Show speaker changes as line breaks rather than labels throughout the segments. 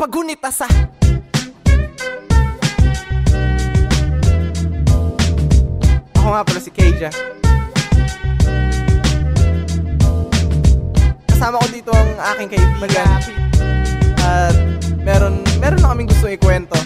pagunita sa Ako nga pala si Keija. Kasama ko dito ang aking kaibigan. At meron, meron na kaming gusto ikwento.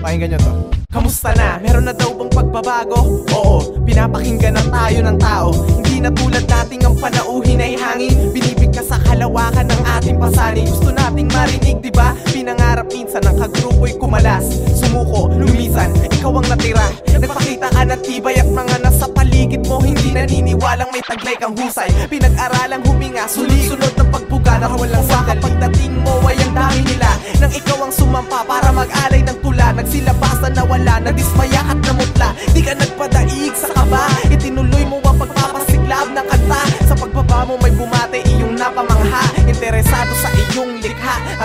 Pakinggan nyo to. Kamusta na? Meron na daw bang pagbabago? Oo, pinapakinggan na tayo ng tao. Hindi na tulad dating ang panauhin ay hangin. Binibig ka sa kalawakan ng ating pasanin Gusto nating marinig, di ba? Pinangarap minsan ng kagrupo'y kumalas. Sumuko, lumisan, ikaw ang natira. Nagpakita ka ng tibay at mga nasa paligid mo. Hindi naniniwalang may taglay kang husay. Pinag-aralang huminga, sunod-sunod ng pagbuga Na walang sandali. Pagdating mo ay ang dami nila. Nang ikaw ang sumampa para mag-alay ng tula. Nagsilabasan na wala, nadismaya at namutla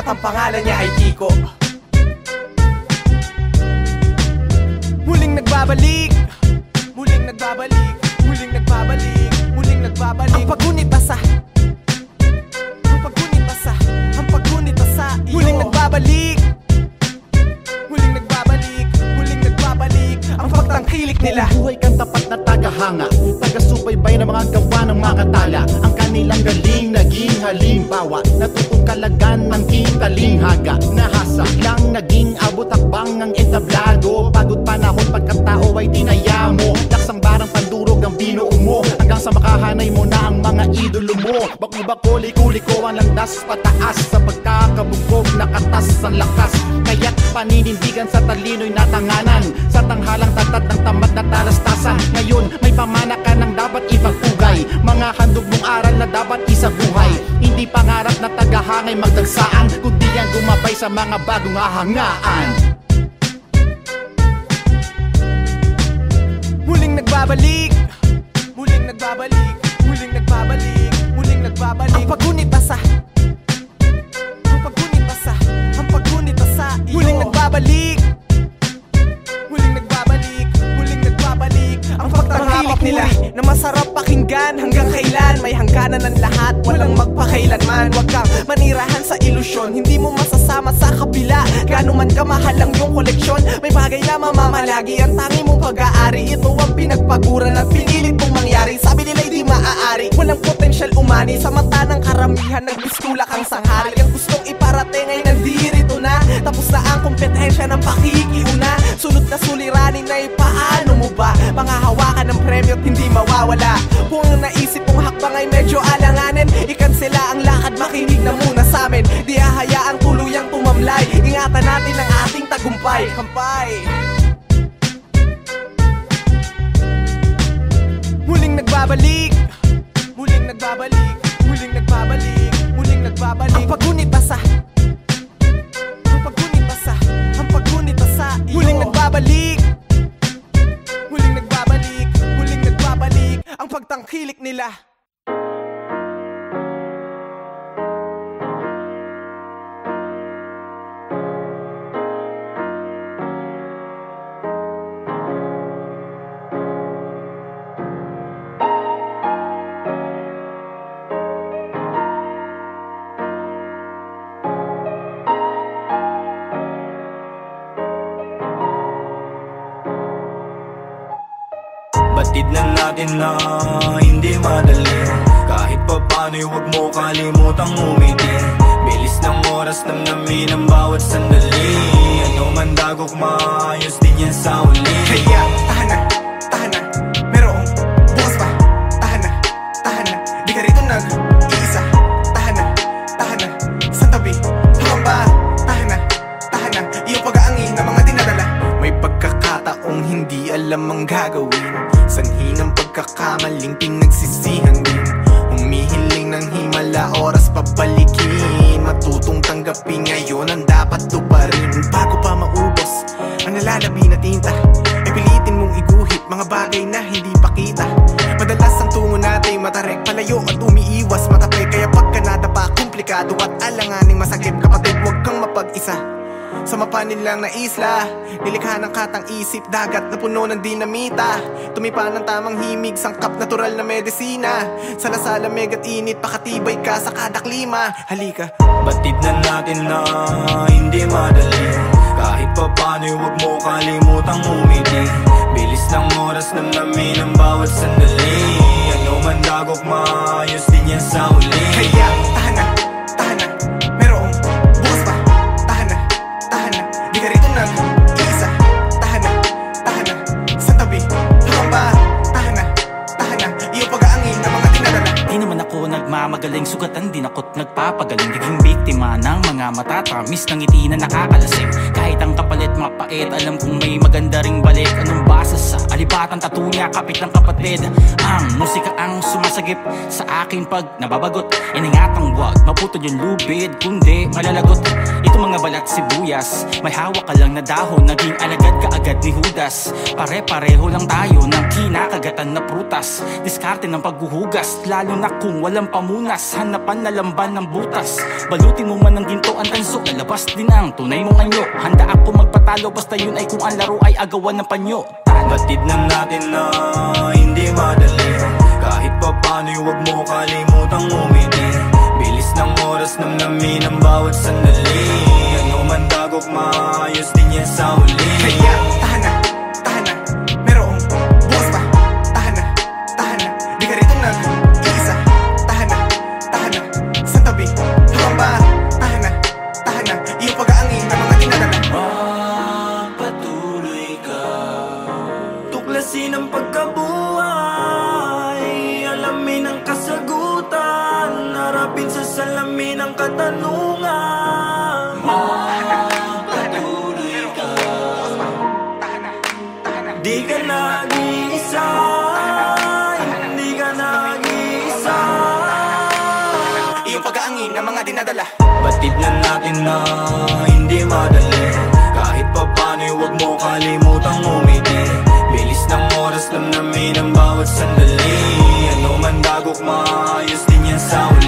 At ang pangalan niya ay Kiko
mo Bako-bako, liko-liko ang landas pataas Sa pagkakabugog nakatas ang lakas. Kaya't paninindigan sa talino'y natanganan. Sa tanghalang tatat ng tamad na talastasan Ngayon may pamana ka ng dapat ipagpugay. Mga handog mong aral na dapat isabuhay. Hindi pangarap na tagahangay magdagsaan Kundi yan gumabay sa mga bagong ahangaan.
Muling nagbabalik. Muling nagbabalik Nagbabalik Ang pagunita sa Ang pagunita sa Ang pagunita sa iyo. Muling nagbabalik. Muling nagbabalik. Muling nagbabalik. Ang pagtangkilik nila. Na masarap pakinggan hanggang kailan. May hangganan ng lahat. Walang magpakailanman. Huwag kang manirahan sa ilusyon. Hindi mo masasama sa kabila. Gano'n man kamahal ang iyong koleksyon. May bagay na mamamalagi Ang tangi mong pag-aari. Ito ang pinagpaguran at pinilit mong mangyari maaari. Walang potensyal umani. Sa mata ng karamihan Nagbiskula kang sanghari Ang gustong iparating ay nandirito na. Tapos na ang kompetensya ng pakikiuna. Sunod na suliranin na ipaano mo ba? Pangahawakan ng premyo at hindi mawawala. Kung ang naisip mong hakbang ay medyo alanganin Ikansela ang lakad. Makinig na muna sa amin. Di hahayaang tuluyang tumamlay. Ingatan natin ang ating tagumpay. Kampay. Muling nagbabalik nagbabalik Ang pagunita sa Ang pagunita sa Ang pagunita sa iyo. Muling nagbabalik. Muling nagbabalik Muling nagbabalik Ang pagtangkilik nila
natin na hindi madali. Kahit pa paano'y huwag mo kalimutang umiti. Bilis ng oras nang namin ang bawat sandali. Ano man dagok maayos din yan sa uli.
Kaya tahan na, tahan na. Merong bukas pa. Tahan na, tahan na. Di ka rito nag-iisa. Tahan na, tahan na. Sa tabi, habang ba? Tahan na, tahan na. Iyong pag-aangin na mga dinadala. May pagkakataong hindi alam ang gagawin. ng pagkakamaling pinagsisihan Sa mapanin lang na isla. Nilikha ng katang isip Dagat na puno ng dinamita. Tumipa ng tamang himig Sangkap natural na medisina. Salasala megat init Pakatibay ka sa kada klima Halika.
Batid na natin na hindi madali. Kahit pa paano'y huwag mo kalimutang umiti. Bilis ng oras na namin ang bawat sandali. Ano man dagok maayos din yan sa uli.
Kaya
nagmamagaling Sugatan din ako't nagpapagaling. Naging biktima ng mga matatamis Ng ngiti na nakakalasing Kahit ang kapalit mapait. Alam kong may maganda ring balik. Anong basa sa alibatan Tatunya kapit ng kapatid. Ang musika ang sumasagip Sa akin pag nababagot. Iningatang wag Maputol yung lubid Kundi malalagot. Ito mga balat sibuyas May hawak ka lang na dahon. Naging alagad ka agad ni Judas. Pare-pareho lang tayo Ng kinakagatan na prutas. Diskarte ng paghuhugas Lalo na kung walang pamunas. Hanapan na lamban ng butas. Balutin mo man ng ginto ang tanso Lalabas din ang tunay mong anyo. Handa ako magpatalo Basta yun ay kung ang laro ay agawan ng panyo.
Batid na natin na hindi madali. Kahit pa paano'y huwag mo kalimutang umiti. Bilis ng oras namnamin ang bawat sandali. Ano man dagok maayos din yan sa uli
Kaya Iyong pag-aangin na mga dinadala.
Batid na natin na hindi madali. Kahit pa paano'y huwag mo kalimutang umiti. Bilis ng oras lang namin ang bawat sandali. Ano man dagok maayos din yan sa uli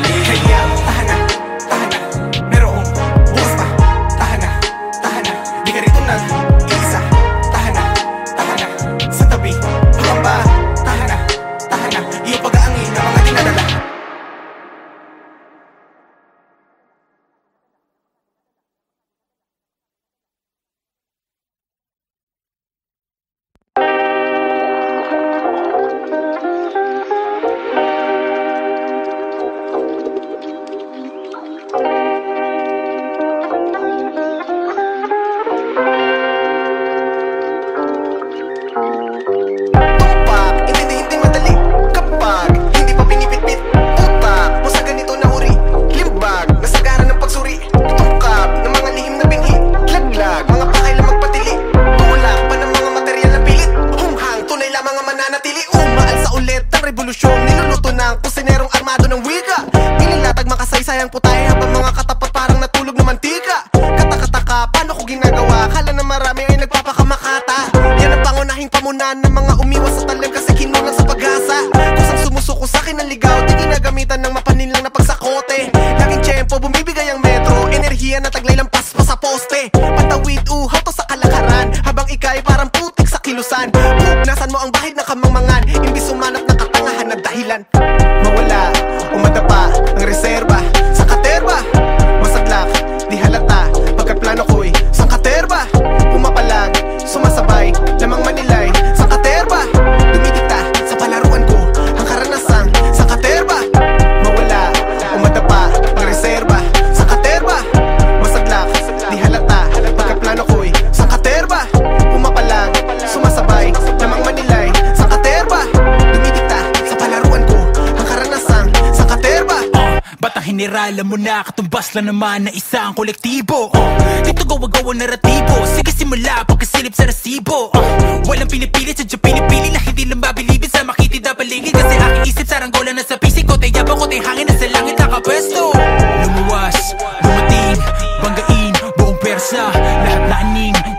vigilante. Hinirala mo na katumbas lang naman na isang kolektibo. Uh, Dito gawa-gawa naratibo Sige simula pagkasilip sa resibo. Uh, Walang pinipilit, sadya pinipili na hindi lang mabilibin sa makitid na paligid. Kasi aking isip saranggola na sa pisik ko Tayabang ko tay hangin na sa langit nakapesto Lumuwas, dumating, banggain, buong persa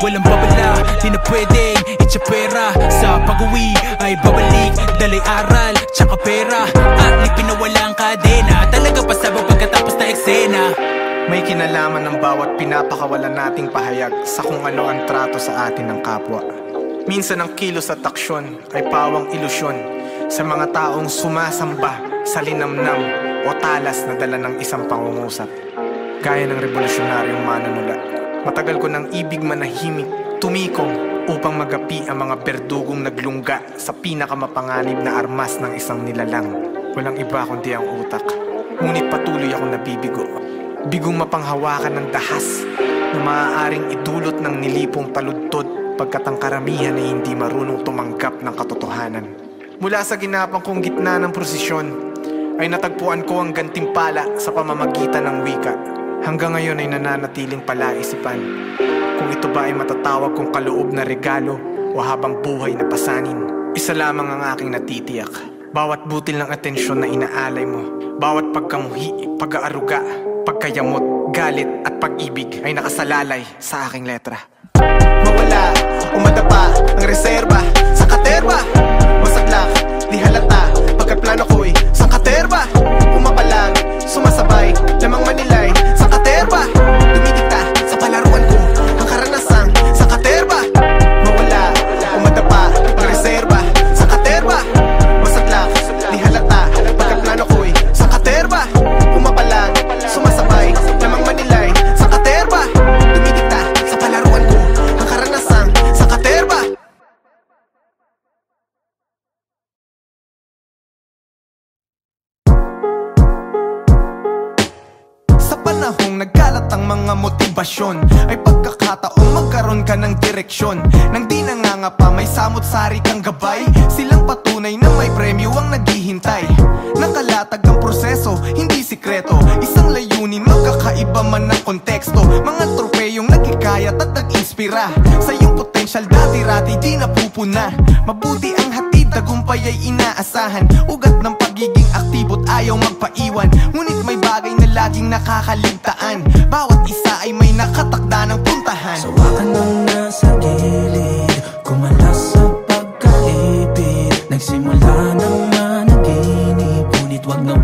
walang babala Di na pwedeng itsapera Sa pag-uwi ay babalik Dalay aral, tsaka pera At lipin na walang kadena Talaga pasabog pagkatapos na eksena
May kinalaman ng bawat pinapakawalan nating pahayag sa kung ano ang trato sa atin ng kapwa. Minsan ang kilos at aksyon ay pawang ilusyon sa mga taong sumasamba sa linamnam o talas na dala ng isang pangungusap. Gaya ng revolusyonaryong manunula. Matagal ko ng ibig manahimik, tumikom upang magapi ang mga berdugong naglungga sa pinakamapanganib na armas ng isang nilalang. Walang iba kundi ang utak. Ngunit patuloy akong nabibigo Bigong mapanghawakan ng dahas na maaaring idulot ng nilipong taludtod pagkat ang karamihan ay hindi marunong tumanggap ng katotohanan. Mula sa ginapang kong gitna ng prosesyon, ay natagpuan ko ang gantimpala sa pamamagitan ng wika. Hanggang ngayon ay nananatiling palaisipan kung ito ba ay matatawag kong kaloob na regalo o habang buhay na pasanin. Isa lamang ang aking natitiyak. Bawat butil ng atensyon na inaalay mo, bawat pagkamuhi, pag-aaruga, pagkayamot, galit at pag-ibig ay nakasalalay sa aking letra. Mawala, umadapa ang reserba sa katerba. Motibasyon Ay pagkakataong magkaroon ka ng direksyon. Nang di nangangapa may samot-sari kang gabay. Silang patunay na may premyo ang naghihintay. Nakalatag ang proseso, hindi sikreto. Isang layunin, magkakaiba man ng konteksto. Mga tropeyong nagkikayat at nag-inspira. Sa iyong potensyal dati-rati di napupuna. Mabuti ang hatid, tagumpay ay inaasahan. Ugat ng pagiging aktibo't ayaw magpaiwan. Ngunit may bagay na laging nakakaligtaan. Bawat
Nagsimula ng managinip Ngunit wag na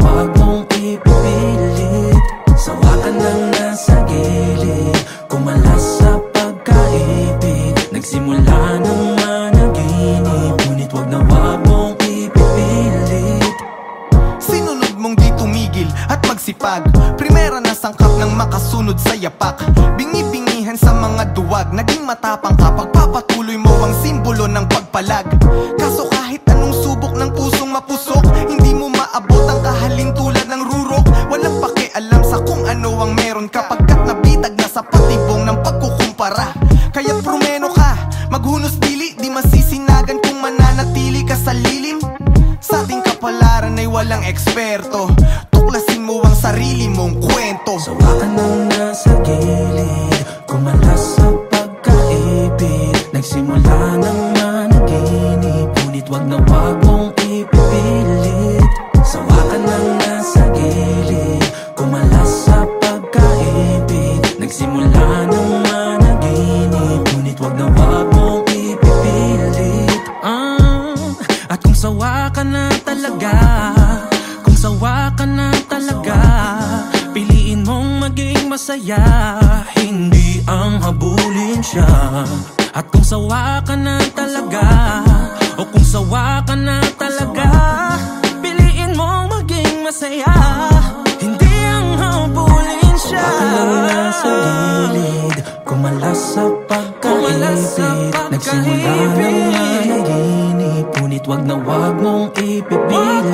wag na wag mong ipipilit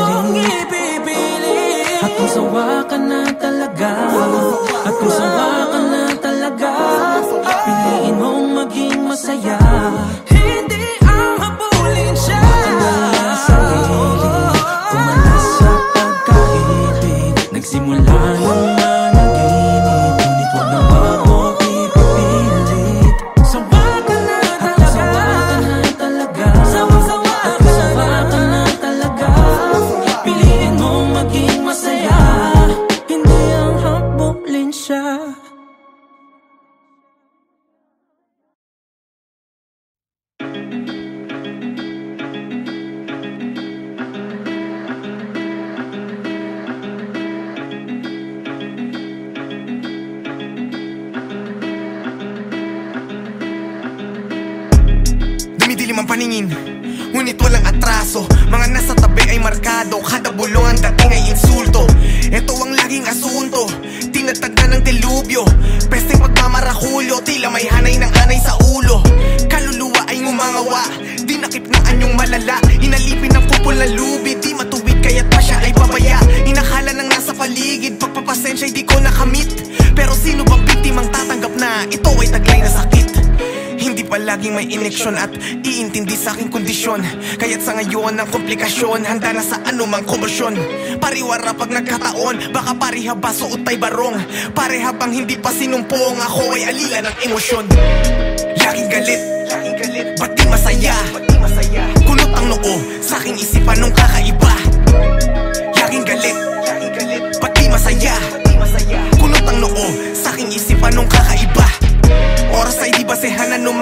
At kung
sawa ka
ang paningin. Ngunit walang atraso. Mga nasa tabi ay markado. Kada bulong ang dating ay insulto. Ito ang laging asunto. Tinatag na ng delubyo Pesteng pagmamarakulyo Tila may hanay ng anay sa ulo. Kaluluwa ay ngumangawa. Di nakipnaan yung malala. Inalipin ng kupol na lubi. Di matuwid kaya't pa siya ay babaya. Inakala ng nasa paligid. Pagpapasensya di ko nakamit. Pero sino bang biktimang tatanggap na Ito ay taglay na sakit palaging may ineksyon at iintindi sa aking kondisyon. Kaya't sa ngayon ang komplikasyon Handa na sa anumang komosyon. Pariwara pag nagkataon Baka pareha ba suot ay barong? Pareha bang hindi pa sinumpong? Ako ay alila ng emosyon. Laging galit Ba't di masaya? Kulot ang noo sa aking isipan nung kakaiba. Laging galit Ba't di masaya? Kulot ang noo sa aking isipan nung kakaiba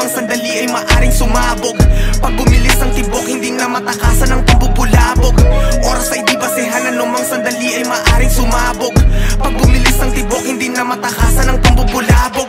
anumang sandali ay maaring sumabog. Pag bumilis ang tibok hindi na matakasan ng pambubulabog. Oras ay di basehan anumang sandali ay maaring sumabog. Pag bumilis ang tibok hindi na matakasan ng pambubulabog.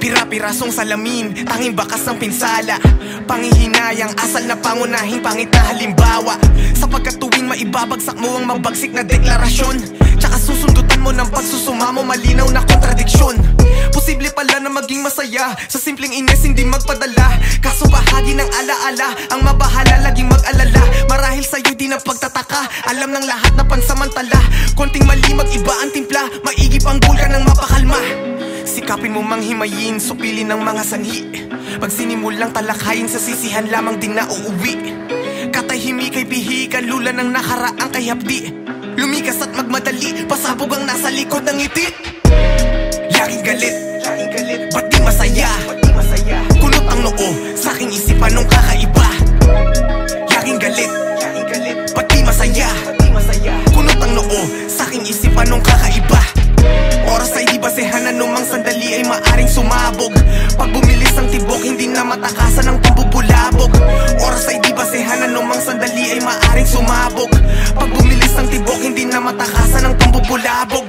Pira-pirasong salamin, tanging bakas ng pinsala. Pangihinayang asal na pangunahing pangit na halimbawa. Sapagkat tuwing maibabagsak mo ang mabagsik na deklarasyon Tsaka susundutan mo ng pagsusumamo malinaw na kontradiksyon. Posible pala na maging masaya. Sa simpleng ines hindi magpadala. Kaso bahagi ng alaala Ang mabahala laging mag-alala. Marahil sa'yo di na pagtataka. Alam ng lahat na pansamantala. Konting mali mag-iba ang timpla. Maigip ang bulkan ng mapakalma. Sikapin mo mang himayin, supilin ng mga sanhi Pag sinimulang talakayin sa sisihan lamang din na uuwi Katahimik ay pihikan, lula ng nakaraang kay hapdi Lumikas at magmadali, pasabog ang nasa likod ng ngiti. Laging galit, ba't di masaya? Kulot ang noo sa aking isipan nung kakaiba. Laging galit, ba't di masaya? Kulot ang noo sa aking isipan nung kakaiba. Oras ay di basehan anumang sandali ay maaring sumabog. Pag bumilis ang tibok hindi na matakasan ng pambubulabog Oras ay di basehan anumang sandali ay maaring sumabog. Pag bumilis ang tibok hindi na matakasan ng pambubulabog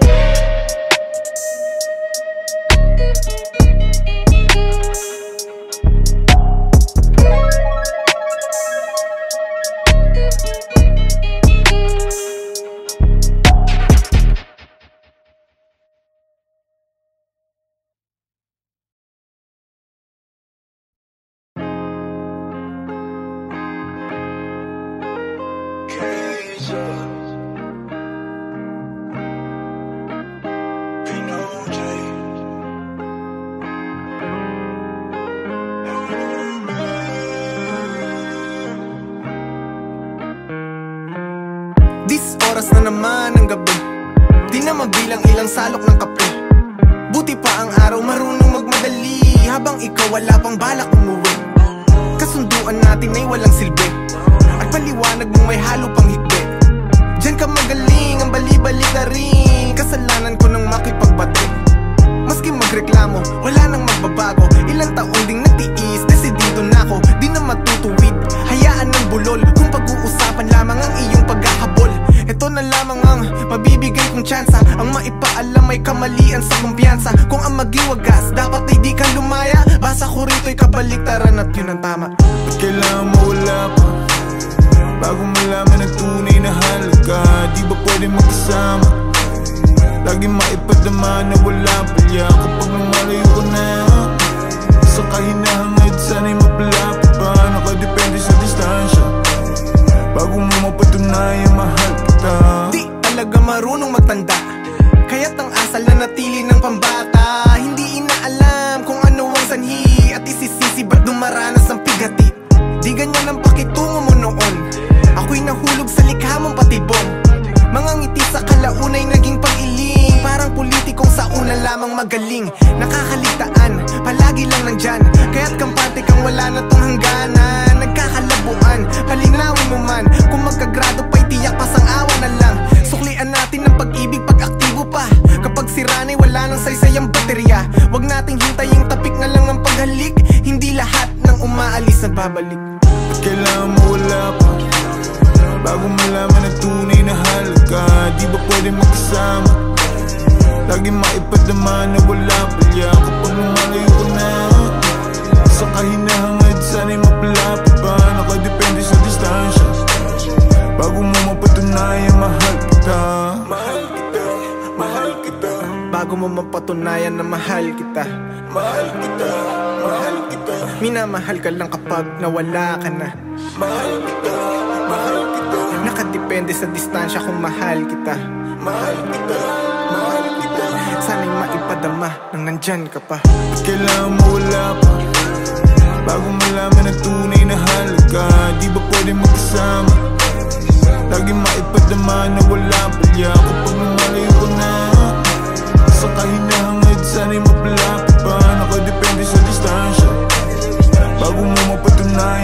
dumaranas ang pigati. Di ganyan ang pakitungo mo noon. Ako'y nahulog sa likha mong patibong. Mga ngiti sa kalaunay naging pag-iling. Parang politikong sa una lamang magaling
kita. Mahal kita, mahal kita. Bago
mo mapatunayan na mahal kita.
Mahal kita, mahal kita.
Minamahal ka lang kapag nawala ka na.
Mahal kita, mahal kita.
Nakadepende sa distansya kung mahal kita.
Mahal kita, mahal kita.
Sana'y maipadama nang nandyan ka pa.
At kailangan mo wala pa Bago malaman na tunay na halaga Di ba pwede magkasama? Lagi maipadama na wala. Ang palya Kapag lumalayo ko na. Sa kahinahangad, sana'y mapalapit pa Nakadepende sa distansya. Bago mo
mapatunay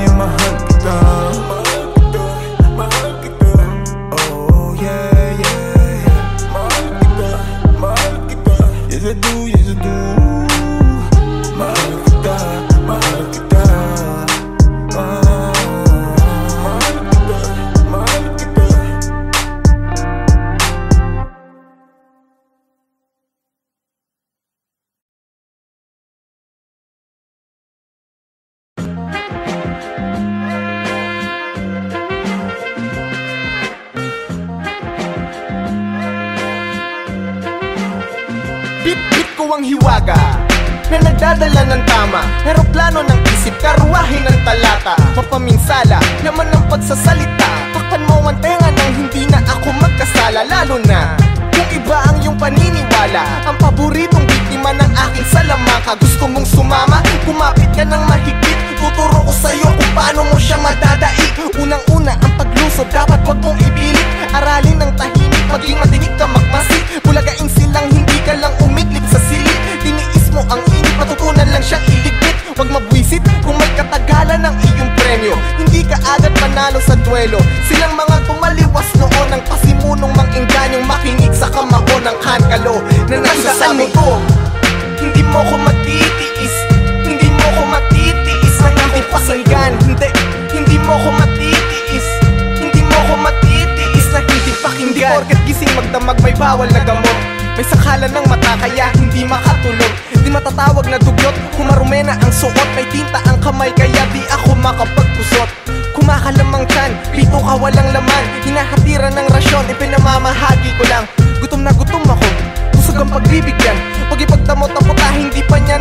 Dinadala ng tama Eroplano ng isip Karwahe ng talata. Mapaminsala Naman ang pagsasalita. Pakpan mo ang tenga Nang hindi na ako magkasala Lalo na Kung iba ang iyong paniniwala. Ang paboritong biktima ng aking salamaka. Gusto mong sumama Kumapit ka ng mahigpit. Tuturo ko sa'yo kung paano mo siya madadaig Unang-una ang paglusot. Dapat wag mong ibig bawal na gamot. May sakala ng mata kaya hindi makatulog. Di matatawag na dugyot, humarumena ang suot May tinta ang kamay kaya di ako makapagpusot Kumakalamang tiyan, pito ka walang laman. Hinahatiran ng rasyon, ipinamamahagi ko lang. Gutom na gutom ako, busog ang pagbibigyan. Pag ipagdamot ang puta, hindi pa niya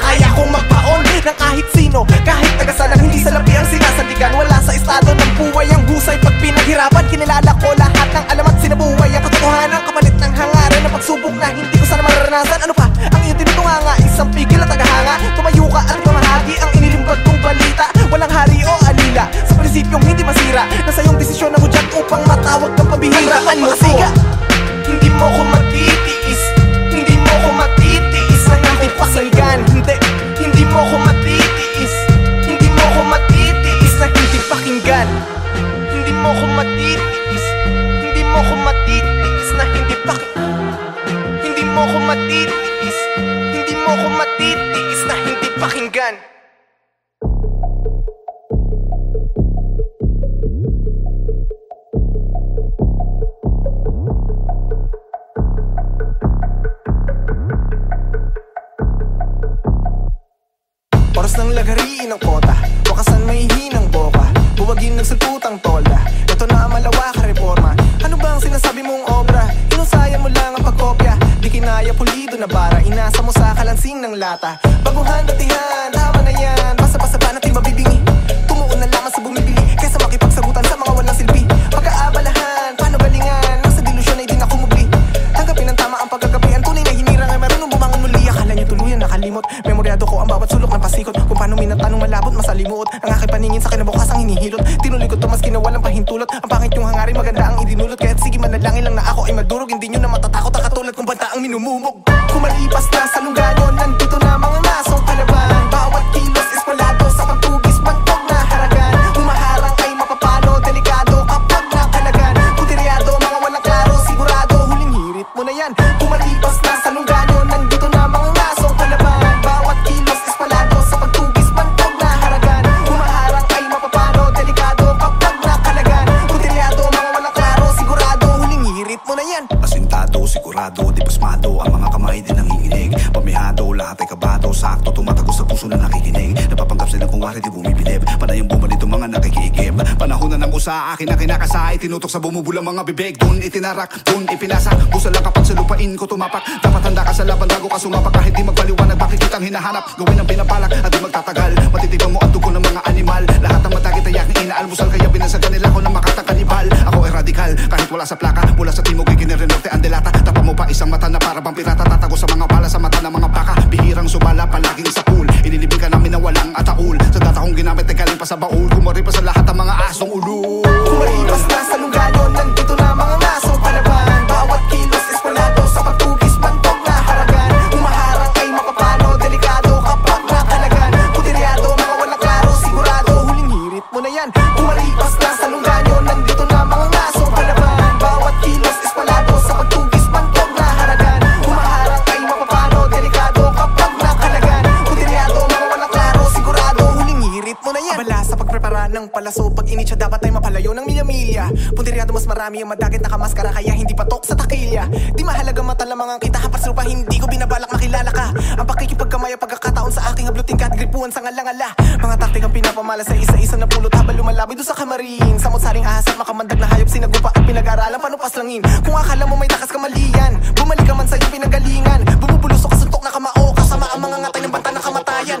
High Nahulog sa tutang tolda. Ito na ang malawak reforma. Ano ba ang sinasabi mong obra? Inusaya mo lang ang pagkopya. Di kinaya pulido na bara. Inasa mo sa kalansing ng lata. Banta ang minumumog. Kumalipas na sa lunggayo Nandito na mga Na
usa, akin na kinakasay Tinutok sa bumubulang mga bibig. Doon itinarak, doon ipinasak Busa lang kapag sa lupain ko tumapak. Dapat handa ka sa laban bago ka sumapak. Kahit di magpaliwanag, bakit kitang hinahanap? Gawin ang pinabalak at di magtatagal. Matitibang mo ang dugo ng mga animal. Lahat ng matagit ay aking inaalmusal. Kaya binansagan nila ako ng makatang kanibal Ako ay radikal, kahit wala sa plaka. Mula sa timog ay kinirinorte ang delata. Tapa mo pa isang mata na para bang pirata. Tatago sa mga bala sa mata ng mga baka. Bihirang sumala palaging sa pool. Inilibing ka namin na walang ataul. Sa data kong ginamit ay galing pa sa baul. Kumari pa sa lahat
palaso Pag initya dapat ay mapalayo ng milya-milya. Puntiryado mas marami ang madagit nakamaskara Kaya hindi patok sa takilya. Di mahalaga mata lamang ang kita lupa hindi ko binabalak makilala ka. Ang pakikipagkamaya pagkakataon sa aking hablutin ka at gripuan sa ngalangala. Mga taktik ang pinapamala sa isa-isa na pulot Habang lumalabi doon sa kamarin. Samot saring ahas at makamandag na hayop Sinagupa at pinag-aralan panupas langin Kung akala mo may takas kamalian Bumalik ka man sa iyong pinagalingan Bumubulusok ka suntok na kamao Kasama ang mga ngatay ng banta na kamatayan